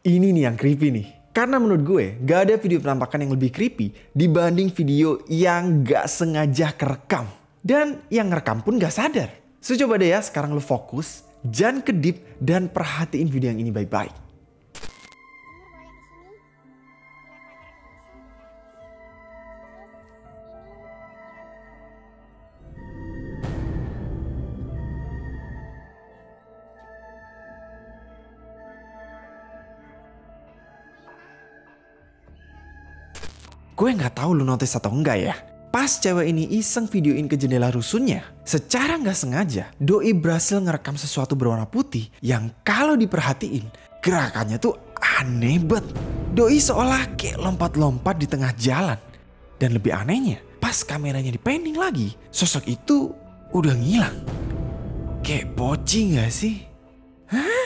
Ini nih yang creepy nih. Karena menurut gue, gak ada video penampakan yang lebih creepy dibanding video yang gak sengaja kerekam. Dan yang ngerekam pun gak sadar. So coba deh ya, sekarang lu fokus, jangan kedip, dan perhatiin video yang ini baik-baik. Gue nggak tahu lu notice atau enggak ya. Pas cewek ini iseng videoin ke jendela rusunnya, secara nggak sengaja, Doi berhasil ngerekam sesuatu berwarna putih yang kalau diperhatiin, gerakannya tuh aneh banget. Doi seolah kayak lompat-lompat di tengah jalan. Dan lebih anehnya, pas kameranya dipending lagi, sosok itu udah ngilang. Kayak poci gak sih? Hah?